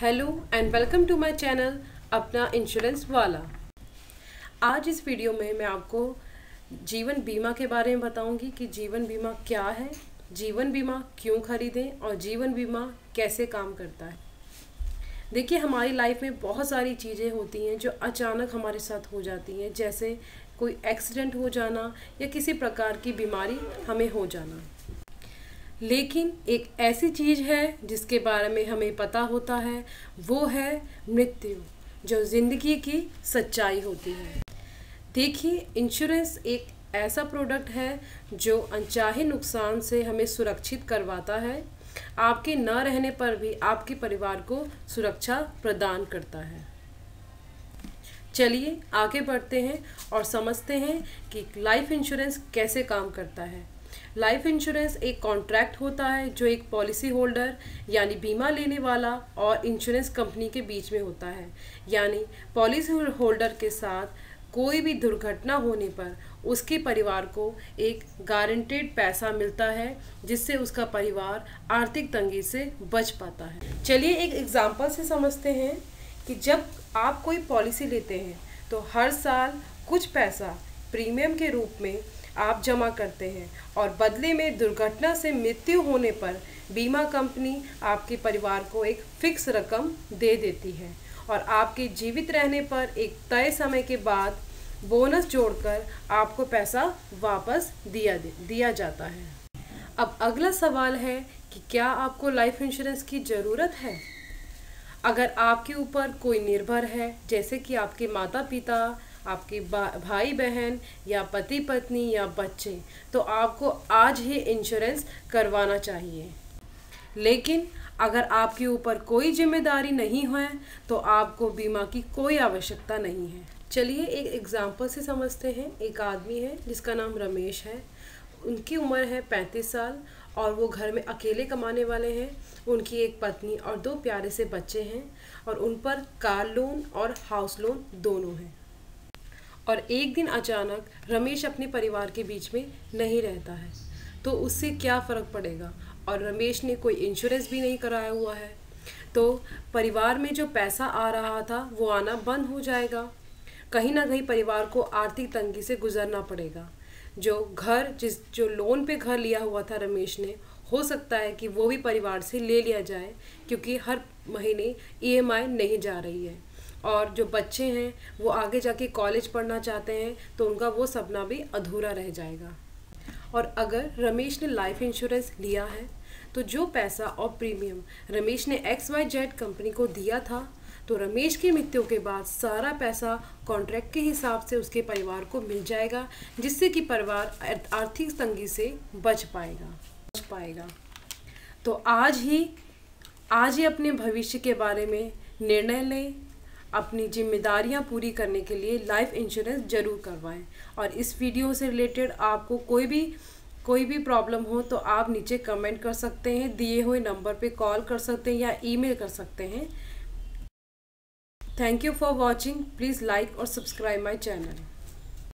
Hello and welcome to my channel अपना insurance वाला। आज इस वीडियो में मैं आपको जीवन बीमा के बारे में बताऊँगी कि जीवन बीमा क्या है, जीवन बीमा क्यों खरीदें और जीवन बीमा कैसे काम करता है। देखिए, हमारी लाइफ में बहुत सारी चीज़ें होती हैं जो अचानक हमारे साथ हो जाती हैं, जैसे कोई एक्सीडेंट हो जाना या किसी प्रकार की बीमारी हमें हो जाना। लेकिन एक ऐसी चीज़ है जिसके बारे में हमें पता होता है, वो है मृत्यु, जो ज़िंदगी की सच्चाई होती है। देखिए इंश्योरेंस एक ऐसा प्रोडक्ट है जो अनचाहे नुकसान से हमें सुरक्षित करवाता है, आपके न रहने पर भी आपके परिवार को सुरक्षा प्रदान करता है। चलिए, आगे बढ़ते हैं और समझते हैं कि लाइफ इंश्योरेंस कैसे काम करता है। लाइफ इंश्योरेंस एक कॉन्ट्रैक्ट होता है जो एक पॉलिसी होल्डर यानी बीमा लेने वाला और इंश्योरेंस कंपनी के बीच में होता है। यानी पॉलिसी होल्डर के साथ कोई भी दुर्घटना होने पर उसके परिवार को एक गारंटेड पैसा मिलता है, जिससे उसका परिवार आर्थिक तंगी से बच पाता है। चलिए एक एग्ज़ाम्पल से समझते हैं कि जब आप कोई पॉलिसी लेते हैं तो हर साल कुछ पैसा प्रीमियम के रूप में आप जमा करते हैं और बदले में दुर्घटना से मृत्यु होने पर बीमा कंपनी आपके परिवार को एक फिक्स रकम दे देती है और आपके जीवित रहने पर एक तय समय के बाद बोनस जोड़कर आपको पैसा वापस दिया दिया जाता है। अब अगला सवाल है कि क्या आपको लाइफ इंश्योरेंस की ज़रूरत है? अगर आपके ऊपर कोई निर्भर है, जैसे कि आपके माता पिता आपके भाई बहन या पति पत्नी या बच्चे तो आपको आज ही इंश्योरेंस करवाना चाहिए। लेकिन अगर आपके ऊपर कोई ज़िम्मेदारी नहीं है तो आपको बीमा की कोई आवश्यकता नहीं है। चलिए एक एग्ज़ाम्पल से समझते हैं। एक आदमी है, जिसका नाम रमेश है। उनकी उम्र है पैंतीस साल और वो घर में अकेले कमाने वाले हैं। उनकी एक पत्नी और दो प्यारे से बच्चे हैं और उन पर कार लोन और हाउस लोन दोनों हैं। और एक दिन अचानक रमेश अपने परिवार के बीच में नहीं रहता है। तो उससे क्या फ़र्क पड़ेगा? और रमेश ने कोई इंश्योरेंस भी नहीं कराया हुआ है? तो परिवार में जो पैसा आ रहा था, वो आना बंद हो जाएगा। कहीं ना कहीं परिवार को आर्थिक तंगी से गुजरना पड़ेगा। जो घर, जिस, जो लोन पे घर लिया हुआ था रमेश ने, हो सकता है कि वो भी परिवार से ले लिया जाए, क्योंकि हर महीने ईएमआई नहीं जा रही है। और जो बच्चे हैं, वो आगे जाके कॉलेज पढ़ना चाहते हैं तो उनका वो सपना भी अधूरा रह जाएगा। और अगर रमेश ने लाइफ इंश्योरेंस लिया है तो जो पैसा और प्रीमियम रमेश ने एक्स वाई जेड कंपनी को दिया था तो रमेश की मृत्यु के बाद सारा पैसा कॉन्ट्रैक्ट के हिसाब से उसके परिवार को मिल जाएगा, जिससे कि परिवार आर्थिक तंगी से बच पाएगा बच पाएगा। तो आज ही आज ही अपने भविष्य के बारे में निर्णय लें अपनी जिम्मेदारियाँ पूरी करने के लिए लाइफ इंश्योरेंस ज़रूर करवाएँ। और इस वीडियो से रिलेटेड आपको कोई भी कोई भी प्रॉब्लम हो तो आप नीचे कमेंट कर सकते हैं, दिए हुए नंबर पे कॉल कर सकते हैं या ईमेल कर सकते हैं। Thank you for watching please like और सब्सक्राइब माई चैनल